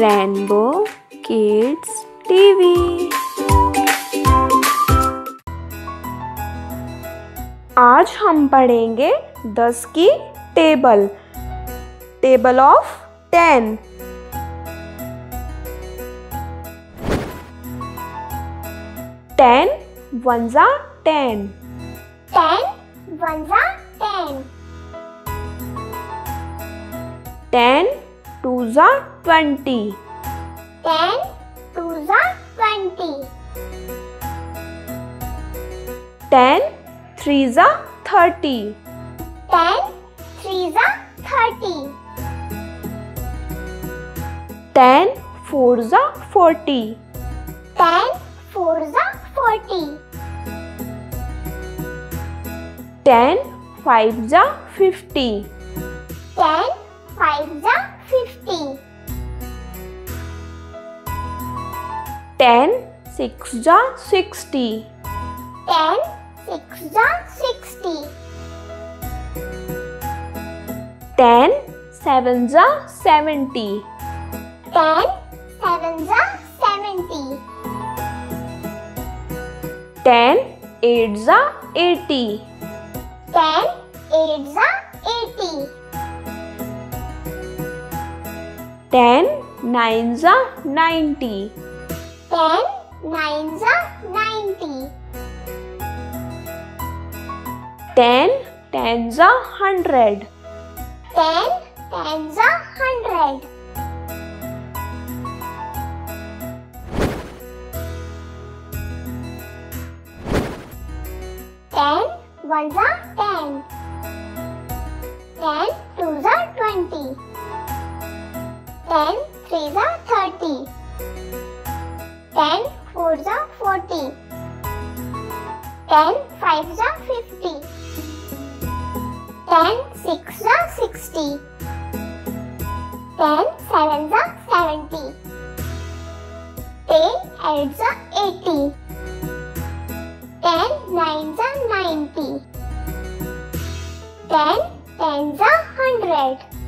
Rainbow kids TV आज हम पढ़ेंगे दस की table table of ten ten one जा ten Ten ones are ten. Ten two ज़ा ट्वेंटी। टेन टू ज़ा ट्वेंटी। टेन थ्री ज़ा थर्टी। टेन थ्री ज़ा थर्टी। टेन फोर ज़ा फोर्टी। टेन फोर ज़ा फोर्टी। टेन फाइव ज़ा fifty. Ten five ज़ा 10 6 ja 60 10 6 ja 60 10 7 ja 70 10 7 ja 70 10 8 ja 80 10 8 ja 80 10 9 ja 90 10 nines are 90. 10 tens are 100. 10 tens are 100. Ten ones are ten. Ten twos are twenty. Ten threes are thirty. Ten fours are forty. Ten fives are fifty. Ten sixes are sixty. Ten sevens are seventy. Ten eights are eighty. Ten nines are ninety. Ten tens are hundred.